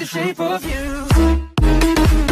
the shape of you.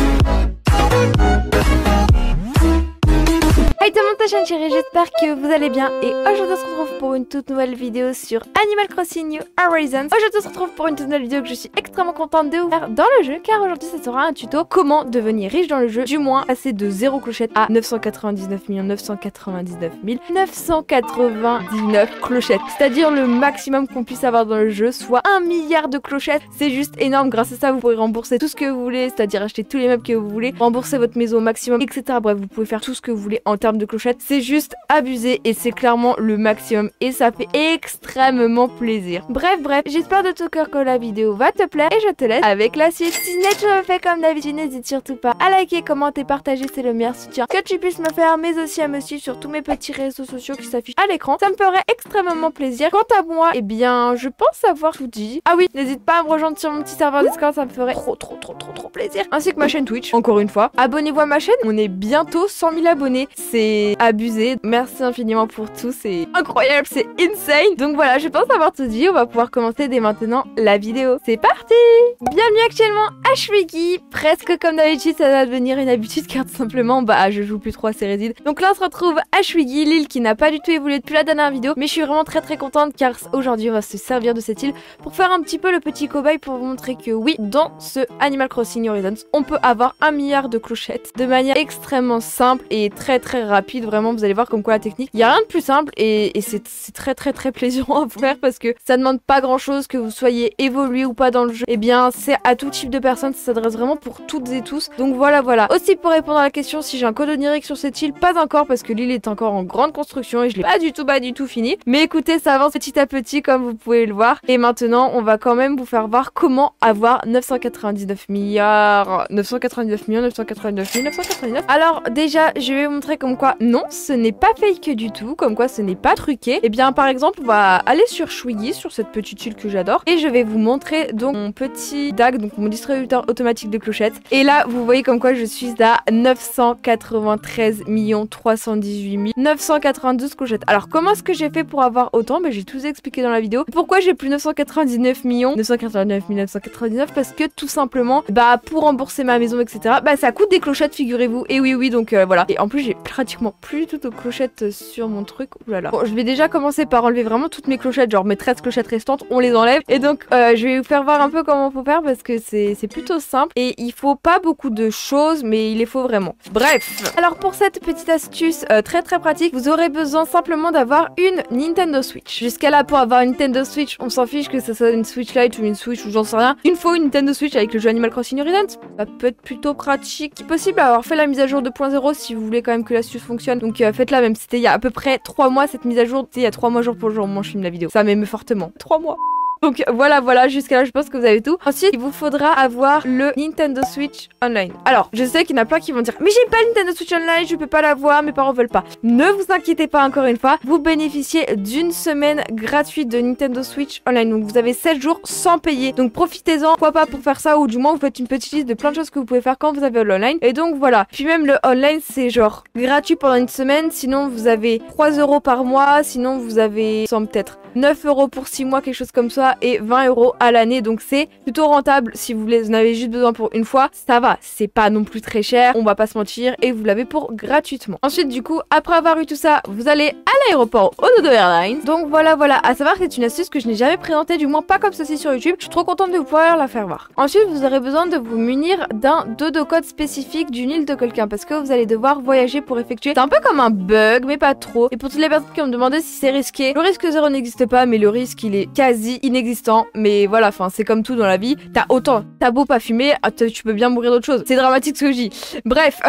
Hey tout le monde, c'est Shane Chérie, j'espère que vous allez bien et aujourd'hui on se retrouve pour une toute nouvelle vidéo sur Animal Crossing New Horizons. Aujourd'hui on se retrouve pour une toute nouvelle vidéo que je suis extrêmement contente de vous faire dans le jeu car aujourd'hui ça sera un tuto comment devenir riche dans le jeu, du moins passer de 0 clochette à 999 999 999 clochettes, c'est-à-dire le maximum qu'on puisse avoir dans le jeu, soit 1 milliard de clochettes. C'est juste énorme, grâce à ça vous pourrez rembourser tout ce que vous voulez, c'est-à-dire acheter tous les meubles que vous voulez, rembourser votre maison au maximum, etc. Bref, vous pouvez faire tout ce que vous voulez en termes de clochettes. C'est juste abusé et c'est clairement le maximum et ça fait extrêmement plaisir. Bref, bref, j'espère de tout cœur que la vidéo va te plaire et je te laisse avec la suite. Si ce n'est toujours fait comme d'habitude, n'hésite surtout pas à liker, commenter, partager, c'est le meilleur soutien que tu puisses me faire, mais aussi à me suivre sur tous mes petits réseaux sociaux qui s'affichent à l'écran. Ça me ferait extrêmement plaisir. Quant à moi, eh bien, je pense avoir tout dit. Ah oui, n'hésite pas à me rejoindre sur mon petit serveur Discord, ça me ferait trop, trop, trop, trop, trop plaisir. Ainsi que ma chaîne Twitch, encore une fois. Abonnez-vous à ma chaîne, on est bientôt 100 000 abonnés. C'est abusé. Merci infiniment pour tout, c'est incroyable, c'est insane. Donc voilà, je pense avoir tout dit, on va pouvoir commencer dès maintenant la vidéo. C'est parti Bienvenue actuellement à Shwiggy, presque comme d'habitude, ça va devenir une habitude car tout simplement, bah je joue plus trop à Cérédine. Donc là on se retrouve à Shwiggy, l'île qui n'a pas du tout évolué depuis la dernière vidéo, mais je suis vraiment très très contente car aujourd'hui on va se servir de cette île pour faire un petit peu le petit cobaye pour vous montrer que oui, dans ce Animal Crossing Horizons, on peut avoir un milliard de clochettes de manière extrêmement simple et très très rapide. Vraiment, vous allez voir comme quoi la technique, il y a rien de plus simple et, c'est très très très plaisant à faire parce que ça demande pas grand chose que vous soyez évolué ou pas dans le jeu. Et eh bien, c'est à tout type de personnes, ça s'adresse vraiment pour toutes et tous. Donc voilà, voilà. Aussi pour répondre à la question si j'ai un code onirique sur cette île, pas encore parce que l'île est encore en grande construction et je l'ai pas du tout, pas du tout fini. Mais écoutez, ça avance petit à petit comme vous pouvez le voir. Et maintenant, on va quand même vous faire voir comment avoir 999 milliards, 999 millions, 999 999. Alors déjà, je vais vous montrer comme quoi non, ce n'est pas fake du tout, comme quoi ce n'est pas truqué. Et eh bien par exemple, on va aller sur Shwiggy, sur cette petite île que j'adore, et je vais vous montrer donc mon petit DAG, donc mon distributeur automatique de clochettes. Et là, vous voyez comme quoi je suis à 993 318 992 clochettes. Alors comment est-ce que j'ai fait pour avoir autant? Ben, J'ai tout expliqué dans la vidéo. Pourquoi j'ai plus 999 millions 989 999 parce que tout simplement, bah pour rembourser ma maison, etc. Bah ça coûte des clochettes, figurez-vous. Et oui, oui, donc euh, voilà. Et en plus, j'ai pratiquement plus du tout clochettes sur mon truc. Oulala. Bon, je vais déjà commencer par enlever vraiment toutes mes clochettes, genre mes 13 clochettes restantes, on les enlève. Et donc, euh, je vais vous faire voir un peu comment faut faire parce que c'est plutôt simple. Et il faut pas beaucoup de choses, mais il les faut vraiment. Bref. Alors pour cette petite astuce euh, très très pratique, vous aurez besoin simplement d'avoir une Nintendo Switch. Jusqu'à là, pour avoir une Nintendo Switch, on s'en fiche que ce soit une Switch Lite ou une Switch ou j'en sais rien. Une fois une Nintendo Switch avec le jeu Animal Crossing Horizons, ça peut être plutôt pratique. Possible avoir fait la mise à jour 2.0 si vous voulez quand même que l'astuce fonctionne. Donc euh, faites-la même si c'était il y a à peu près 3 mois cette mise à jour. Il y a 3 mois jour pour jour, moi je filme la vidéo. Ça m'émeut fortement. 3 mois. Donc voilà, voilà, jusqu'à là, je pense que vous avez tout. Ensuite, il vous faudra avoir le Nintendo Switch Online. Alors, je sais qu'il y en a plein qui vont dire « Mais j'ai pas le Nintendo Switch Online, je peux pas l'avoir, mes parents veulent pas. » Ne vous inquiétez pas encore une fois, vous bénéficiez d'une semaine gratuite de Nintendo Switch Online. Donc vous avez 7 jours sans payer. Donc profitez-en, pourquoi pas pour faire ça, ou du moins vous faites une petite liste de plein de choses que vous pouvez faire quand vous avez l'online. Et donc voilà. Puis même le online, c'est genre gratuit pendant une semaine, sinon vous avez 3 euros par mois, sinon vous avez, sans peut-être 9 euros pour 6 mois, quelque chose comme ça, et 20 euros à l'année. Donc c'est plutôt rentable si vous en avez juste besoin pour une fois. Ça va, c'est pas non plus très cher, on va pas se mentir, et vous l'avez pour gratuitement. Ensuite, du coup, après avoir eu tout ça, vous allez à l'aéroport Onodo Airlines. Donc voilà, voilà. À savoir que c'est une astuce que je n'ai jamais présentée, du moins pas comme ceci sur YouTube. Je suis trop contente de pouvoir la faire voir. Ensuite, vous aurez besoin de vous munir d'un dodo code spécifique d'une île de quelqu'un parce que vous allez devoir voyager pour effectuer. C'est un peu comme un bug, mais pas trop. Et pour toutes les personnes qui me demandé si c'est risqué, le risque zéro n'existe pas, mais le risque il est quasi inexistant. Mais voilà, enfin, c'est comme tout dans la vie. T'as autant, t'as beau pas fumer, ah, tu peux bien mourir d'autre chose. C'est dramatique ce que je dis. Bref.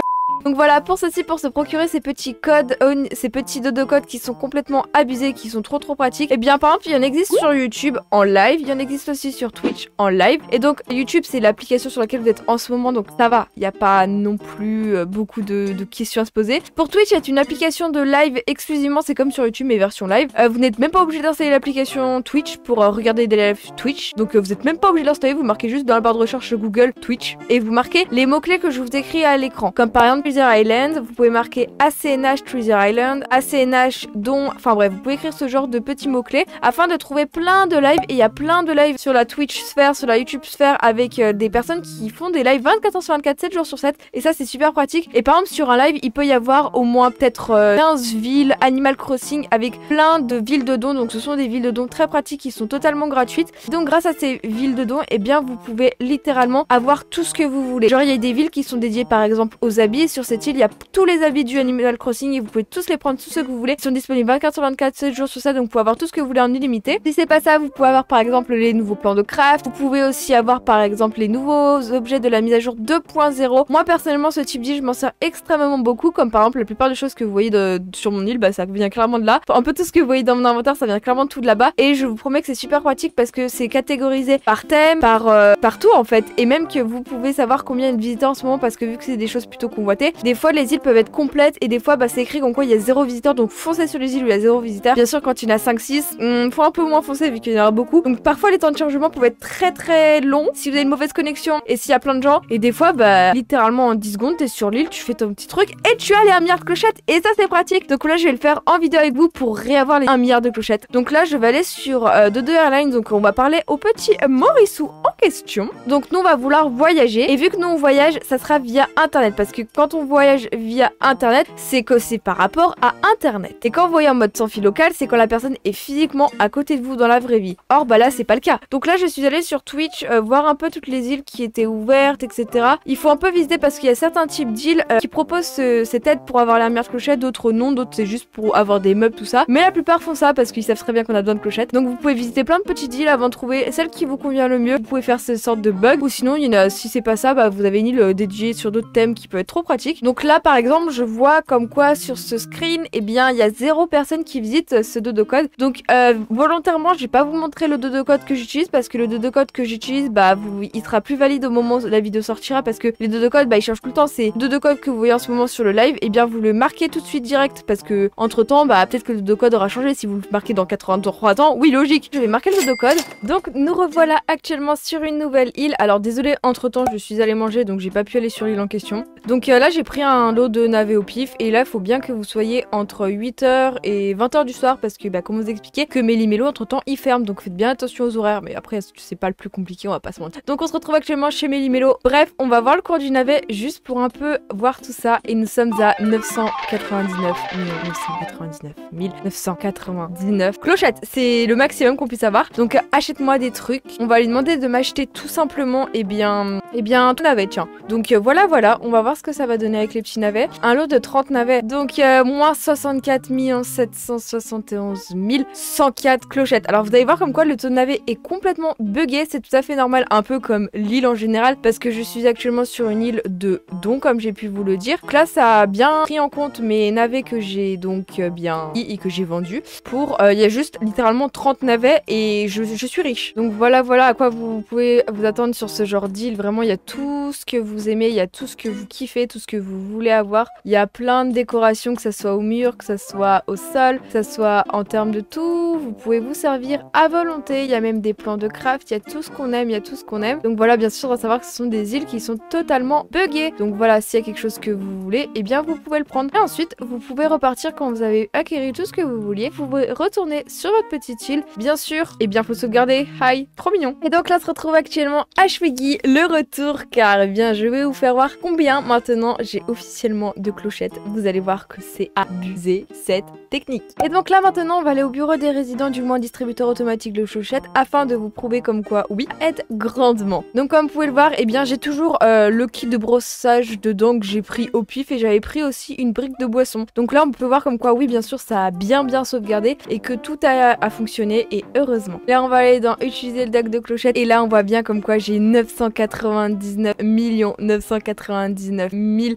Donc voilà, pour ceci, pour se procurer ces petits codes, ces petits dodo codes qui sont complètement abusés, qui sont trop trop pratiques, et eh bien par exemple, il y en existe sur YouTube en live, il y en existe aussi sur Twitch en live. Et donc YouTube, c'est l'application sur laquelle vous êtes en ce moment, donc ça va, il n'y a pas non plus euh, beaucoup de, questions à se poser. Pour Twitch, a une application de live exclusivement, c'est comme sur YouTube, mais version live. Euh, vous n'êtes même pas obligé d'installer l'application Twitch pour euh, regarder des lives Twitch, donc vous n'êtes même pas obligé d'installer, vous marquez juste dans la barre de recherche Google Twitch, et vous marquez les mots-clés que je vous écris à l'écran. Comme par exemple, Treasure Island, vous pouvez marquer ACNH Treasure Island, ACNH dont, enfin bref, vous pouvez écrire ce genre de petits mots-clés afin de trouver plein de lives et il y a plein de lives sur la Twitch sphère, sur la YouTube sphère avec euh, des personnes qui font des lives 24 h sur 24, 7 jours sur 7 et ça c'est super pratique. Et par exemple sur un live, il peut y avoir au moins peut-être 15 euh, villes Animal Crossing avec plein de villes de dons. Donc ce sont des villes de dons très pratiques qui sont totalement gratuites. Donc grâce à ces villes de dons, et eh bien vous pouvez littéralement avoir tout ce que vous voulez. Genre il y a des villes qui sont dédiées par exemple aux habits. Sur cette île, il y a tous les habits du Animal Crossing et vous pouvez tous les prendre, tous ceux que vous voulez. Ils sont disponibles 24 sur 24, 7 jours sur 7, donc vous pouvez avoir tout ce que vous voulez en illimité. Si c'est pas ça, vous pouvez avoir par exemple les nouveaux plans de craft. Vous pouvez aussi avoir par exemple les nouveaux objets de la mise à jour 2.0. Moi personnellement, ce type d'île, je m'en sers extrêmement beaucoup, comme par exemple la plupart des choses que vous voyez de, sur mon île, bah ça vient clairement de là. Un peu tout ce que vous voyez dans mon inventaire, ça vient clairement tout de là-bas. Et je vous promets que c'est super pratique parce que c'est catégorisé par thème, par euh, partout en fait, et même que vous pouvez savoir combien il y a de visiteurs en ce moment parce que vu que c'est des choses plutôt convoitées, des fois les îles peuvent être complètes et des fois bah c'est écrit comme quoi il y a zéro visiteur, donc foncez sur les îles où il y a zéro visiteur. Bien sûr quand il y en a 5-6, hmm, faut un peu moins foncer vu qu'il y en aura beaucoup. Donc parfois les temps de chargement peuvent être très très longs si vous avez une mauvaise connexion et s'il y a plein de gens. Et des fois bah littéralement en 10 secondes t'es sur l'île, tu fais ton petit truc et tu as les 1 milliard de clochettes et ça c'est pratique. Donc là je vais le faire en vidéo avec vous pour réavoir les 1 milliard de clochettes. Donc là je vais aller sur euh, Dodo Airlines, donc on va parler au petit Morissou en question. Donc nous on va vouloir voyager et vu que nous on voyage ça sera via internet parce que quand on voyage via internet c'est que c'est par rapport à internet. Et quand vous voyez en mode sans fil local c'est quand la personne est physiquement à côté de vous dans la vraie vie. Or bah là c'est pas le cas. Donc là je suis allée sur Twitch euh, voir un peu toutes les îles qui étaient ouvertes etc. Il faut un peu visiter parce qu'il y a certains types d'îles euh, qui proposent cette aide pour avoir la de clochette, d'autres non, d'autres c'est juste pour avoir des meubles, tout ça. Mais la plupart font ça parce qu'ils savent très bien qu'on a besoin de clochettes. Donc vous pouvez visiter plein de petites îles avant de trouver celle qui vous convient le mieux. Vous pouvez faire ces sortes de bugs ou sinon, il y en a, si c'est pas ça, bah, vous avez une île euh, dédiée sur d'autres thèmes qui peut être trop pratique. Donc là, par exemple, je vois comme quoi sur ce screen, eh bien, il y a zéro personne qui visite ce dodo code. Donc euh, volontairement, je vais pas vous montrer le dodo code que j'utilise parce que le dodo code que j'utilise, bah, il sera plus valide au moment où la vidéo sortira parce que les dodo codes, bah, ils changent tout le temps. C'est dodo code que vous voyez en ce moment sur le live, et eh bien, vous le marquez tout de suite direct parce que entre temps, bah peut-être que le dodo code aura changé si vous le marquez dans 83 ans. Oui, logique. Je vais marquer le dodo code. Donc nous revoilà actuellement sur une nouvelle île. Alors désolé, entre temps, je suis allée manger donc j'ai pas pu aller sur l'île en question. Donc euh, là, j'ai pris un lot de navets au pif et là, il faut bien que vous soyez entre 8h et 20h du soir parce que bah comme vous expliquez que Méli-Mélo entre temps il ferme donc faites bien attention aux horaires mais après c'est pas le plus compliqué on va pas se mentir. Donc on se retrouve actuellement chez Méli-Mélo. Bref, on va voir le cours du navet juste pour un peu voir tout ça et nous sommes à 999 1999 1999 clochettes. C'est le maximum qu'on puisse avoir. Donc achète-moi des trucs. On va lui demander de m'acheter tout simplement et eh bien et eh bien tout navet tiens. Donc euh, voilà voilà, on va voir ce que ça va donner avec les petits navets. Un lot de 30 navets. Donc moins 64 771 104 clochettes. Alors vous allez voir comme quoi le taux de navet est complètement buggé, c'est tout à fait normal, un peu comme l'île en général parce que je suis actuellement sur une île de dons comme j'ai pu vous le dire. Donc là ça a bien pris en compte mes navets que j'ai donc euh, bien et que j'ai vendu pour euh, il y a juste littéralement 30 navets et je, suis riche. Donc voilà voilà à quoi vous pouvez vous attendre sur ce genre d'île. Vraiment il y a tout ce que vous aimez, il y a tout ce que vous kiffez, tout ce que vous voulez avoir. Il y a plein de décorations que ça soit au mur, que ça soit au sol, que ça soit en termes de tout. Vous pouvez vous servir à volonté. Il y a même des plans de craft, il y a tout ce qu'on aime, il y a tout ce qu'on aime. Donc voilà bien sûr à savoir que ce sont des îles qui sont totalement buggées. Donc voilà s'il y a quelque chose que vous voulez, et eh bien vous pouvez le prendre. Et ensuite vous pouvez repartir quand vous avez acquéri tout ce que vous vouliez. Vous pouvez retourner sur votre petite île. Bien sûr, et bien faut sauvegarder. Hi, trop mignon. Et donc là, on se retrouve actuellement à Schwiggy, le retour, car eh bien je vais vous faire voir combien maintenant j'ai officiellement de clochettes. Vous allez voir que c'est abusé cette technique. Et donc là maintenant, on va aller au bureau des résidents du moins distributeur automatique de clochettes afin de vous prouver comme quoi, oui, aide grandement. Donc comme vous pouvez le voir, eh bien j'ai toujours euh, le kit de brossage dedans que j'ai pris au pif et j'avais pris aussi une brique de boisson. Donc là, on peut voir comme quoi, oui, bien sûr, ça a bien bien sauvegardé et que tout a, fonctionné et heureusement. Là, on va aller dans utiliser le deck de clochette et là, on voit bien comme quoi j'ai 999 millions 999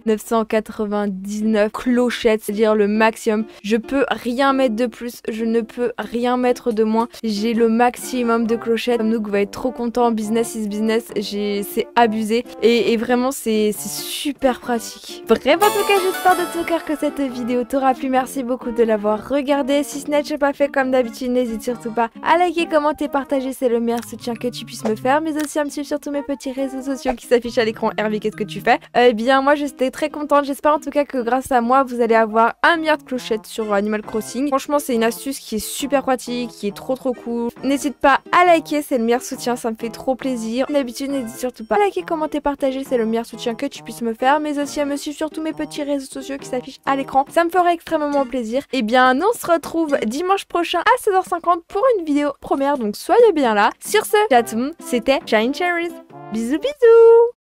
999 clochettes, c'est-à-dire le maximum. Je peux rien mettre de plus, je ne peux rien mettre de moins. J'ai le maximum de clochettes. Nous, va être trop content. Business is business. C'est abusé et, vraiment, c'est super pratique. Bref, en tout cas, j'espère de tout cœur que cette vidéo t'aura plu. Merci beaucoup de l'avoir regardé. Si ce n'est pas fait comme d'habitude, n'hésite surtout pas à liker, commenter, partager. C'est le meilleur soutien que tu puisses me faire. Mais aussi à me suivre sur tous mes petits réseaux sociaux qui s'affichent à l'écran. Hervé, qu'est-ce que tu fais? Eh bien moi j'étais très contente. J'espère en tout cas que grâce à moi vous allez avoir un milliard de clochettes sur Animal Crossing. Franchement c'est une astuce qui est super pratique, qui est trop trop cool. N'hésite pas à liker, c'est le meilleur soutien, ça me fait trop plaisir. D'habitude n'hésite surtout pas à liker, commenter, partager, c'est le meilleur soutien que tu puisses me faire. Mais aussi à me suivre sur tous mes petits réseaux sociaux qui s'affichent à l'écran. Ça me ferait extrêmement plaisir. Et eh bien on se retrouve dimanche prochain à 16h50 pour une vidéo première, donc soyez bien là. Sur ce, c'était Shine Cherries. Bisous bisous